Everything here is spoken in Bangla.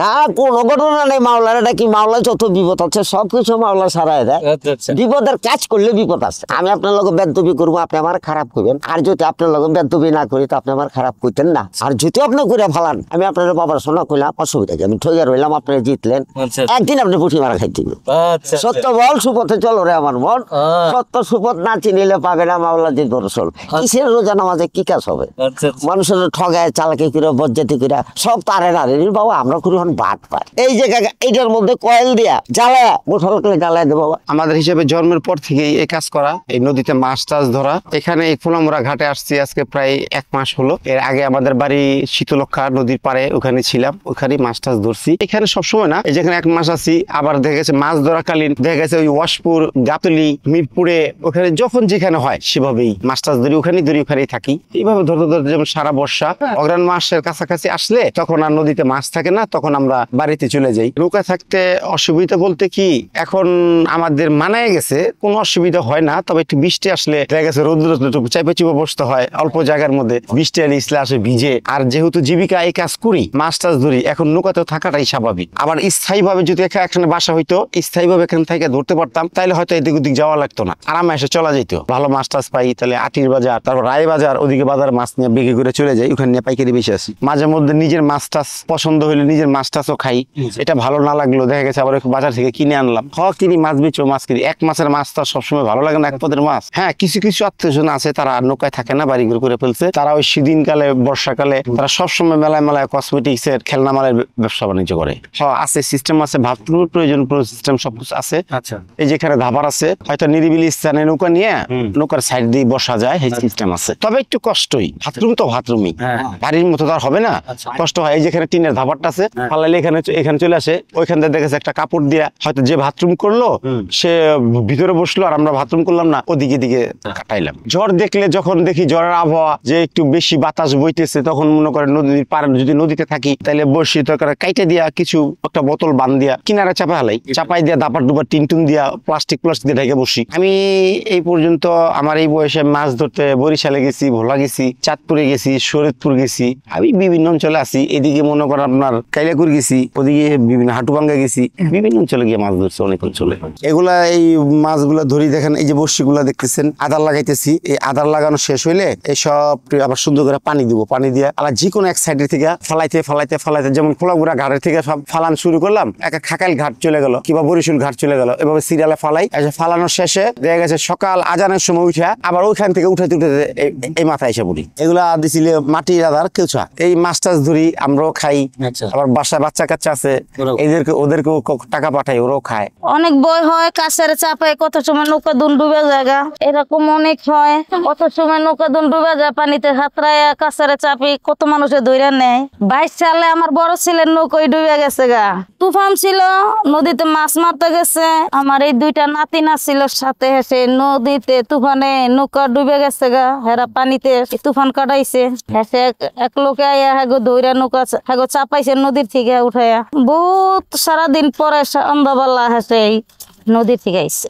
না কোনো ঘটনা নেই মাওলার এটা কি মাওলা যত বিপদ আছে সবকিছু মাওলা সারাই দেয়। আচ্ছা আচ্ছা। বিপদের কাজ করলে বিপদ আছে। আমি আপনার লগে বেদবি করব আপনি আমার খারাপ করবেন। আর যদি আপনার লগে বেদবি না করি তো আপনি আমার খারাপ করতেন না। আর যদি আপনি করে ফালান আমি আপনার বাবার শোনা করলাম অসুবিধা কি? আমি ঠইয়া রইলাম আপনি জিতলেন। আচ্ছা একদিন আপনি পুঁটি মারা খাই দিবেন। সত্য বল সুপথে চলো রে আমার মন। সত্য সুপথ না চিনিলে পাবে না মাওলা যে দর্শন কিসের রোজা নামাজে কি কাজ হবে? মানুষের ঠগায় চালাকি করে বজ্জাতি করে সব তারে না রে বাবা আমরা করি এখন বাদ পাই এই কাকা, এইটার মধ্যে কয়েল দিয়া জ্বালায় গোঠল করে জ্বালায় দেবো আমাদের হিসেবে জন্মের পর থেকেই এই কাজ করা এই নদীতে মাছ টাছ ধরা। এখানে এই ফুলামুড়া ঘাটে আসছি আজকে প্রায় এক মাস হলো। এর আগে আমাদের বাড়ি শীতলক্ষা নদীর পাড়ে ওখানে ছিলাম ওখানে মাছ টাছ ধরছি। এখানে সবসময় না এই যেখানে এক মাস আছি আবার দেখা গেছে মাছ ধরাকালীন দেখা গেছে ওই ওয়াশপুর গাতুলি মিরপুরে ওখানে যখন যেখানে হয় সেভাবেই মাছ টাছ ধরি ওখানেই ধরি ওখানেই থাকি। এইভাবে ধরতে ধরতে যেমন সারা বর্ষা অগ্রাণ মাসের কাছাকাছি আসলে তখন আর নদীতে মাছ থাকে না তখন আমরা বাড়িতে চলে যাই। নৌকা থাকতে অসুবিধা বলতে কি, এখন আমাদের মানায় গেছে, কোনো অসুবিধা হয় না, তবে একটু বৃষ্টি আসলে দেখা গেছে রোদ্র চাইপে বসতে হয়, অল্প জায়গার মধ্যে বৃষ্টি আলে ইসলে আসে ভিজে। আর যেহেতু জীবিকা এই কাজ করি, মাছ টাছ ধরি, এখন নৌকাতে থাকাটাই স্বাভাবিক। আবার স্থায়ী ভাবে যদি এখা- এখানে বাসা হইতো স্থায়ী ভাবে এখান থেকে ধরতে পারতাম তাহলে হয়তো এদিক ওদিক যাওয়া লাগতো না। আরামে এসে চলা যেত ভালো মাছ টাছ পাই তাহলে আটির বাজার, তারপর রায় বাজার ওদিকে বাজার মাছ নিয়ে বিক্রি করে চলে যাই, ওখানে নিয়ে পাইকারি বেশি আসি। মাঝে মধ্যে নিজের মাছ টাছ পছন্দ হইলে নিজের মাছ টাছও খাই। এটা ভালো না লাগল দেখা গেছে আবার বাজার থেকে কিনে আনলাম। হ কিনি মাছ বেচো মাছ কিনি। এক মাছের মাছ তো সবসময় ভালো লাগে না এক পদের মাছ। হ্যাঁ কিছু কিছু আত্মীয় আছে তারা আর নৌকায় থাকে না বাড়ি ঘুরে করে ফেলছে। তারা ওই শীদিন কালে বর্ষাকালে তারা সবসময় মেলায় মেলায় কসমেটিক্স এর খেলনা মালের ব্যবসা বাণিজ্য করে। হ্যাঁ আছে সিস্টেম আছে বাথরুমের প্রয়োজন সিস্টেম সব কিছু আছে। আচ্ছা। এই যেখানে ধাবার আছে হয়তো নিরিবিলি স্থানে নৌকা নিয়ে নৌকার সাইড দিয়ে বসা যায় এই সিস্টেম আছে। তবে একটু কষ্টই। বাথরুম তো বাথরুমই। হ্যাঁ। বাড়ির মতো তো আর হবে না। আচ্ছা। কষ্ট হয় এই যেখানে টিনের ধাবারটা আছে ফালাইলে এখানে এখানে চলে আসে। ওইখান থেকে দেখেছে একটা কাপড় দিয়া হয়তো যে বাথরুম করল সে ভিতরে বসল আর আমরা বাথরুম করলাম না ওদিকে দিকে কাটাইলাম ঝড় দেখলে যখন দেখি ঝড়ের আবহাওয়া যে একটু বেশি বাতাস বইতেছে তখন মনে করেন নদীর পার যদি নদীতে থাকি তাহলে বসি তো কাইটে দিয়া কিছু একটা বোতল বান দিয়া কিনারে চাপা হালাই চাপাই দিয়া দাপার ডুবার টিন টুন দিয়া প্লাস্টিক প্লাস্টিক দিয়ে ঢেকে বসি। আমি এই পর্যন্ত আমার এই বয়সে মাছ ধরতে বরিশালে গেছি ভোলা গেছি চাঁদপুরে গেছি শরীদপুর গেছি আমি বিভিন্ন অঞ্চলে আছি। এদিকে মনে করেন আপনার কাইলাকুর গেছি ওদিকে বিভিন্ন হাটুবাঙ্গা গেছি বিভিন্ন অঞ্চলে গিয়ে মাছ ধরছি অনেক অঞ্চলে এগুলা এই মাছগুলা ধরি দেখেন এই যে বর্ষিগুলা দেখতেছেন আদার লাগাইতেছি এই আদার লাগানো শেষ হইলে এই সব আবার সুন্দর করে পানি দিব পানি দিয়ে আবার যে কোনো এক সাইডের থেকে ফালাইতে ফালাইতে ফালাইতে যেমন খোলাগুড়া ঘাটের থেকে সব ফালান শুরু করলাম একটা খাকাইল ঘাট চলে গেল কিংবা বরিশুল ঘাট চলে গেল এভাবে সিরিয়ালে ফালাই এসে ফালানোর শেষে দেখা গেছে সকাল আজানের সময় উঠা আবার ওইখান থেকে উঠাতে উঠাতে এই- এই মাথায় এসে পড়ি এগুলা দিছিল মাটির আদার কেউছা এই মাছ টাছ ধরি আমরাও খাই আচ্ছা। আবার বাসায় বাচ্চা কাচ্চা আছে এদেরকে ওদেরকেও ক- টাকা পাঠাই ওরাও খায়। অনেক বই হয় কাছের চাপে কত সময় নৌকা দুন ডুবে জায়গা এরকম অনেক হয়। কত সময় নৌকা দুন ডুবে যায় পানিতে হাতরায় কাছের চাপি কত মানুষে ধইরা নেয়। বাইশ সালে আমার বড় ছেলের নৌকোই ডুবে গেছে গা। তুফান ছিল নদীতে মাছ মারতে গেছে। আমার এই দুইটা নাতি না ছিল সাথে হেসে নদীতে তুফানে নৌকা ডুবে গেছে গা। হেরা পানিতে তুফান কাটাইছে। হেসে এক- লোকে আইয়া হাগো ধইরা নৌকা হাগো চাপাইছে নদীর থেকে উঠাইয়া বহুত সারাদিন পরে সন্ধ্যাবেলা হেসে নদীর থেকে আইছে।